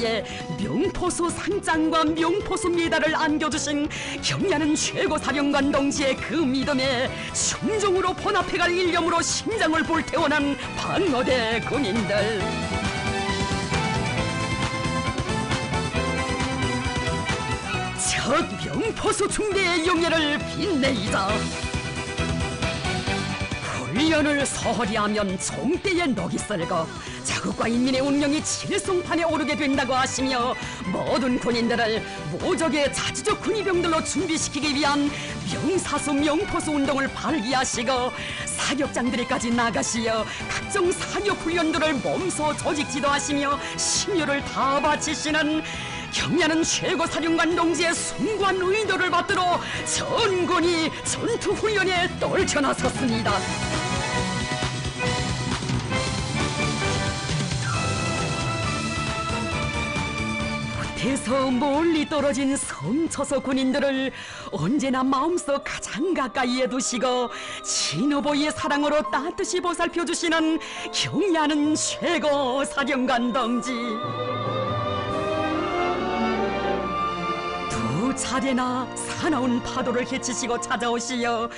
예, 명포수 상장과 명포수 메달을 안겨주신 경야는 최고 사령관 동지의 그 믿음에 순종으로 번합해갈 일념으로 심장을 불태워난 방어대 군인들. 첫 명포수 중대의 영예를 빛내이자 훈련을 서허리 하면 총대에 녹이 쓸고 자국과 인민의 운명이 칠성판에 오르게 된다고 하시며 모든 군인들을 모적의 자주적 군의병들로 준비시키기 위한 명사수 명포수 운동을 발기하시고 사격장들에까지 나가시어 각종 사격 훈련들을 몸소 조직 지도하시며 심혈을 다 바치시는 경야는 최고 사령관 동지의 숭고한 의도를 받들어 전군이 전투 훈련에 떨쳐나섰습니다. 못해서 멀리 떨어진 성처소 군인들을 언제나 마음속 가장 가까이에 두시고 진호보이의 사랑으로 따뜻이 보살펴 주시는 경야는 최고 사령관 동지. 두 차례나 사나운 파도를 헤치시고 찾아오시어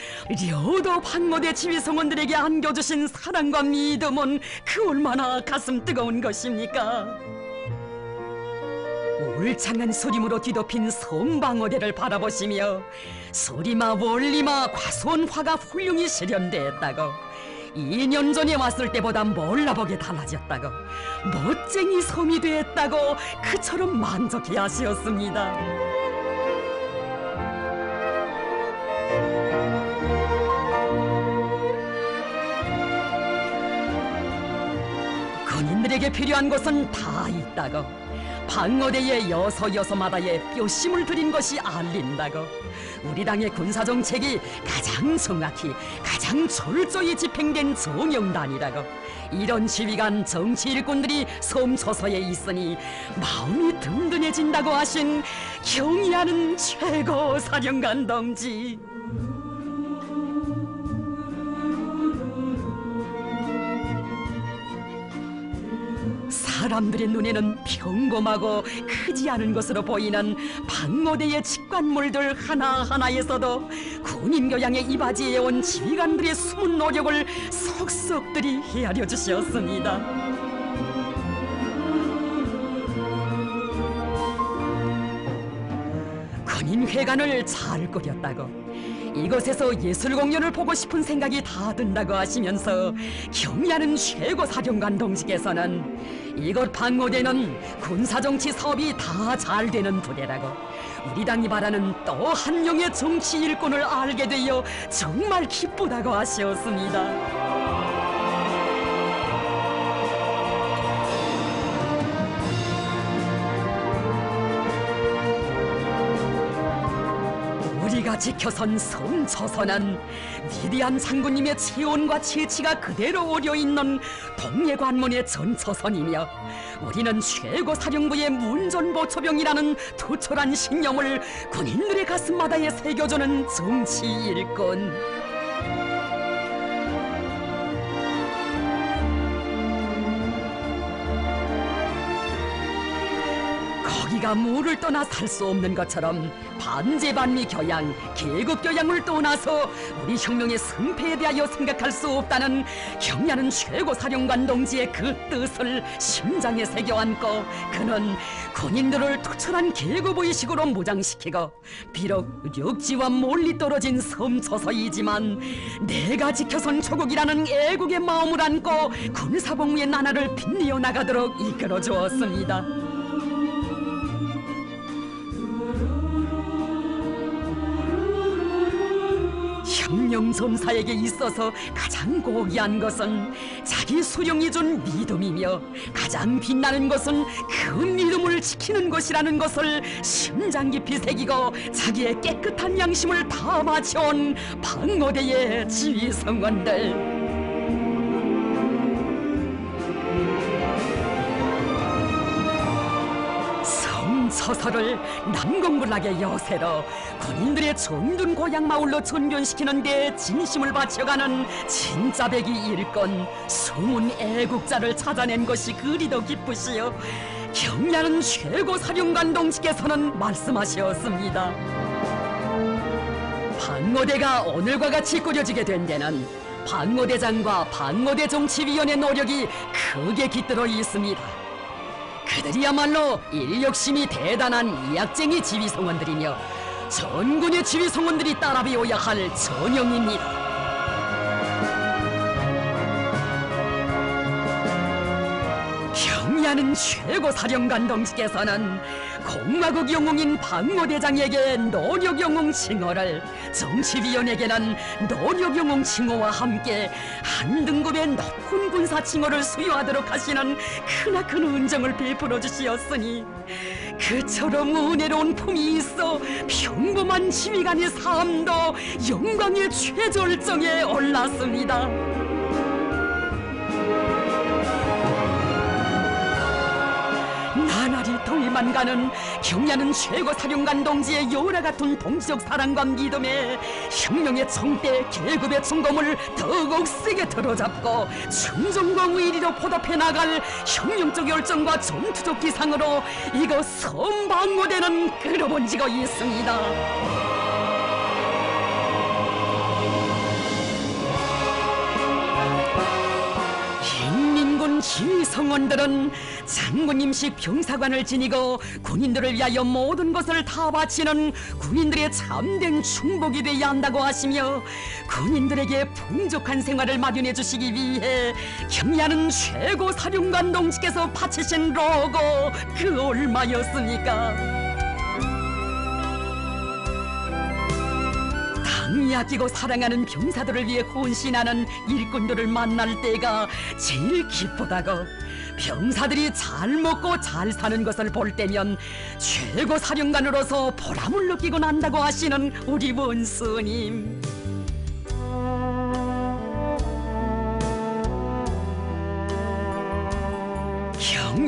려도 방모대 지휘성원들에게 안겨주신 사랑과 믿음은 그 얼마나 가슴 뜨거운 것입니까? 울창한 소림으로 뒤덮인 성방어대를 바라보시며 소리마 원리마 과수원 화가 훌륭히 실현되었다고 2년 전에 왔을 때보다 몰라보게 달라졌다고 멋쟁이 섬이 되었다고 그처럼 만족해 하시었습니다. 군인들에게 필요한 것은 다 있다고 방어대의 여서 여서마다의 뼈심을 들인 것이 알린다고. 우리 당의 군사 정책이 가장 정확히 가장 철저히 집행된 정영단이라고. 이런 지휘관 정치 일꾼들이 섬 초서에 있으니 마음이 든든해진다고 하신 경의하는 최고 사령관 동지 사람들의 눈에는 평범하고 크지 않은 것으로 보이는 방어대의 직관물들 하나하나에서도 군인 교양의 이바지에 온 지휘관들의 숨은 노력을 속속들이 헤아려 주셨습니다. 군인회관을 잘 꾸렸다고 이곳에서 예술 공연을 보고 싶은 생각이 다 든다고 하시면서 경의하는 최고 사령관 동지께서는 이곳 방어대는 군사정치 사업이 다 잘 되는 부대라고 우리 당이 바라는 또 한 명의 정치 일꾼을 알게 되어 정말 기쁘다고 하셨습니다. 지켜선 성처선은 위대한 장군님의 체온과 체치가 그대로 오려 있는 동해관문의 전처선이며 우리는 최고 사령부의 문전보초병이라는 투철한 신념을 군인들의 가슴마다에 새겨주는 정치 일꾼 거기가 물을 떠나 살 수 없는 것처럼 반제반미 교양, 계급 교양을 떠나서 우리 혁명의 승패에 대하여 생각할 수 없다는 경야는 최고 사령관 동지의 그 뜻을 심장에 새겨 안고 그는 군인들을 투철한 계급 의식으로 무장시키고 비록 육지와 멀리 떨어진 섬처서이지만 내가 지켜선 조국이라는 애국의 마음을 안고 군사복무의 나날을 빛내어 나가도록 이끌어 주었습니다. 혁명전사에게 있어서 가장 고귀한 것은 자기 수령이 준 믿음이며 가장 빛나는 것은 그 믿음을 지키는 것이라는 것을 심장 깊이 새기고 자기의 깨끗한 양심을 다 바쳐온 방어대의 지휘성원들 서서를 남궁불락의 여세로 군인들의 정든 고향 마을로 전변시키는 데 진심을 바쳐가는 진짜배기 일꾼 숨은 애국자를 찾아낸 것이 그리도 기쁘시요 경야는 최고 사령관 동지께서는 말씀하셨습니다. 방어대가 오늘과 같이 꾸려지게 된 데는 방어대장과 방어대 정치위원회 노력이 크게 깃들어 있습니다. 그들이야말로 인력심이 대단한 이약쟁이 지휘성원들이며 전군의 지휘성원들이 따라 배워야 할 전형입니다. 경야는 최고 사령관 동지께서는 공화국 영웅인 방어대장에게 노력 영웅 칭호를 정치위원에게는 노력 영웅 칭호와 함께 한 등급의 높은 군사 칭호를 수여하도록 하시는 크나큰 은정을 베풀어 주시었으니 그처럼 은혜로운 품이 있어 평범한 지휘관의 삶도 영광의 최절정에 올랐습니다. 만 가는 경야는 최고 사령관 동지의 여우라 같은 동지적 사랑과 믿음에 혁명의 청대 계급의 총검을 더욱 세게 들어잡고 충정과 의리로 보답해 나갈 혁명적 열정과 전투적 기상으로 이거 선방고대는 끌어본 지가 있습니다. 지휘성원들은 장군님식 병사관을 지니고 군인들을 위하여 모든 것을 다 바치는 군인들의 참된 충복이 되어야 한다고 하시며 군인들에게 풍족한 생활을 마련해 주시기 위해 경야는 최고 사령관 동지께서 바치신 로고 그 얼마였습니까? 당이 아끼고 사랑하는 병사들을 위해 혼신하는 일꾼들을 만날 때가 제일 기쁘다고. 병사들이 잘 먹고 잘 사는 것을 볼 때면 최고 사령관으로서 보람을 느끼고 난다고 하시는 우리 원수님.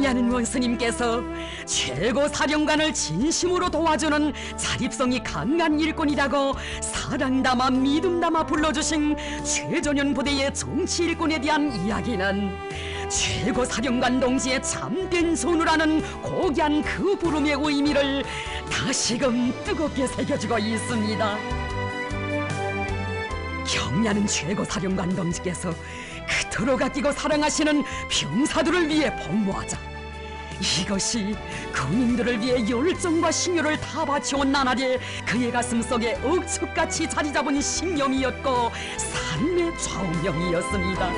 경야는 원수님께서 최고 사령관을 진심으로 도와주는 자립성이 강한 일꾼이라고 사랑 담아 믿음 담아 불러주신 최전현 부대의 정치 일꾼에 대한 이야기는 최고 사령관 동지의 참된 손우라는 고귀한 그 부름의 의미를 다시금 뜨겁게 새겨주고 있습니다. 경야는 최고 사령관 동지께서 그토록 아끼고 사랑하시는 병사들을 위해 복무하자. 이것이 군인들을 위해 열정과 신유를 다 바쳐온 나날이 그의 가슴 속에 억척같이 자리 잡은 신념이었고 삶의 좌우명이었습니다.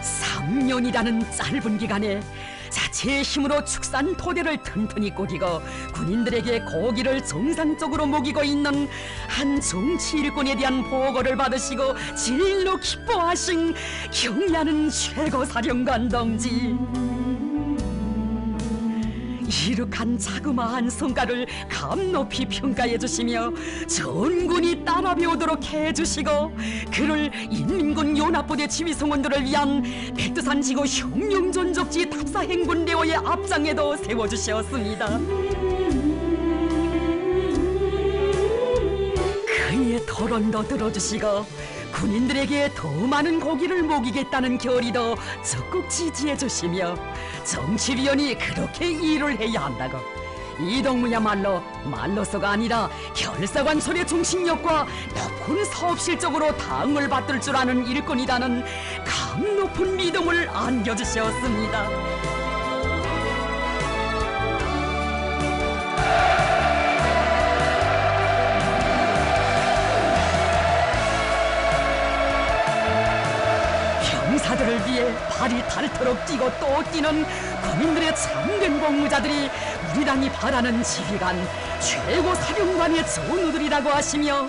3년이라는 짧은 기간에 자체의 힘으로 축산 토대를 튼튼히 꾸리고 군인들에게 고기를 정상적으로 먹이고 있는 한 정치 일꾼에 대한 보고를 받으시고 진로 기뻐하신 경야는 최고 사령관 동지. 이룩한 자그마한 성과를 감 높이 평가해 주시며 전군이 따라 배우도록 해 주시고 그를 인민군 연합부대 지휘성원들을 위한 백두산 지구 혁명전적지 탑사 행군대회의 앞장에도 세워 주셨습니다. 그의 토론도 들어주시고 군인들에게 더 많은 고기를 먹이겠다는 결의도 적극 지지해 주시며 정치위원이 그렇게 일을 해야 한다고 이동무야말로 말로서가 아니라 결사관sol의 정신력과 높은 사업 실적으로 당을 받들 줄 아는 일꾼이라는 감 높은 믿음을 안겨주셨습니다. 위해 발이 닳도록 뛰고 또 뛰는 국민들의 참된 복무자들이 우리 당이 바라는 지휘관 최고 사령관의 전우들이라고 하시며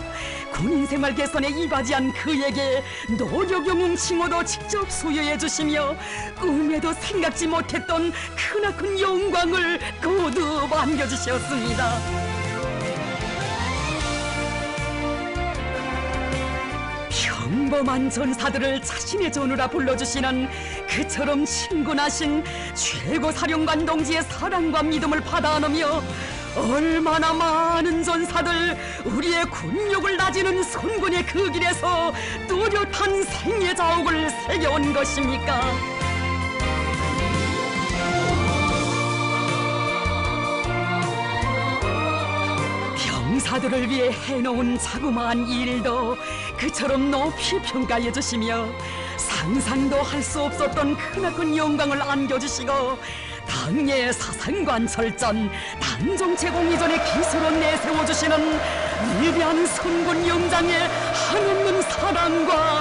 군인 생활 개선에 이바지한 그에게 노력영웅 칭호도 직접 수여해 주시며 꿈에도 생각지 못했던 크나큰 영광을 거듭 안겨주셨습니다. 평범한 전사들을 자신의 전우라 불러주시는 그처럼 친근하신 최고 사령관 동지의 사랑과 믿음을 받아 안으며 얼마나 많은 전사들 우리의 군욕을 다지는 손군의 그 길에서 뚜렷한 생애 자옥을 새겨온 것입니까? 사들을 위해 해놓은 자그마한 일도 그처럼 높이 평가해 주시며 상상도 할 수 없었던 크나큰 영광을 안겨주시고 당의 사상관 철전 단종체공 이전의 기술로 내세워주시는 위대한 선군 영장의 한없는 사랑과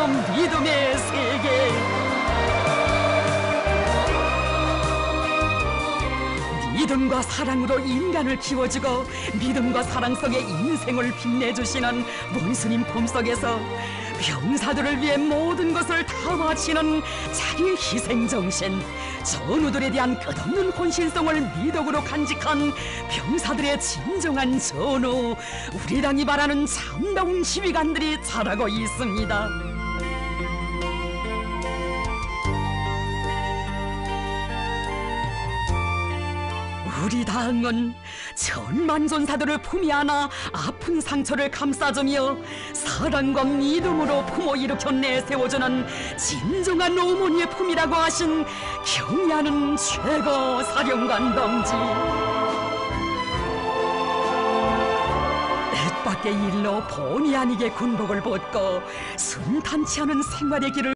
믿음과 사랑으로 인간을 키워주고 믿음과 사랑 속에 인생을 빛내주시는 원수님 품속에서 병사들을 위해 모든 것을 다 바치는 자기 희생 정신, 전우들에 대한 끝없는 혼신성을 미덕으로 간직한 병사들의 진정한 전우, 우리 당이 바라는 참다운 지휘관들이 자라고 있습니다. 우리 당은 천만 전사들을 품에 안아 아픈 상처를 감싸주며 사랑과 믿음으로 품어 일으켜 내세워주는 진정한 어머니의 품이라고 하신 경의하는 최고 사령관 동지. 뜻밖의 일로 본의 아니게 군복을 벗고 순탄치 않은 생활의 길을